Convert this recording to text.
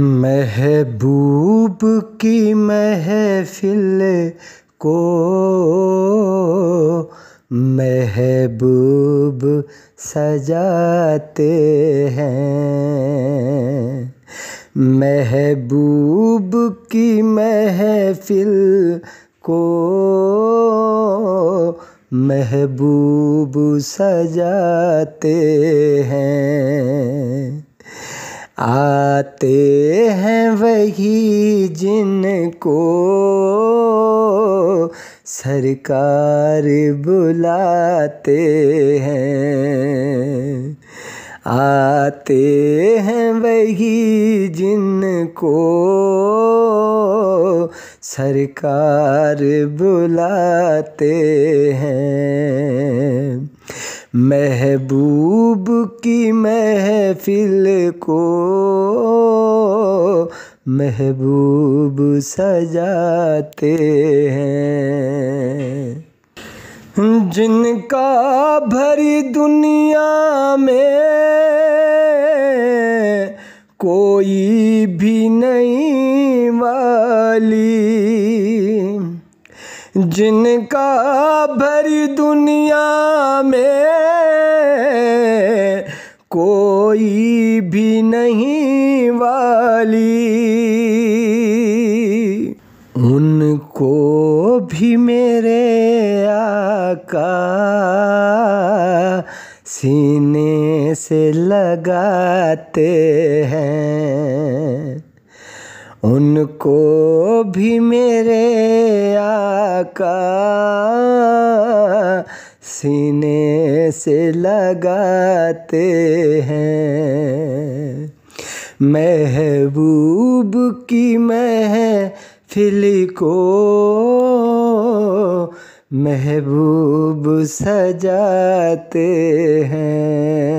महबूब की महफिल को महबूब सजाते हैं। महबूब की महफिल को महबूब सजाते हैं। आते हैं वही जिनको सरकार बुलाते हैं। आते हैं वही जिनको सरकार बुलाते हैं। महबूब की महफिल को महबूब सजाते हैं। जिनका भरी दुनिया में कोई भी नहीं वाली, जिनका भरी दुनिया में कोई भी नहीं वाली। उनको भी मेरे आका सीने से लगाते हैं। उनको भी मेरे आका सीने से लगाते हैं। महबूब की महफिल को महबूब सजाते हैं।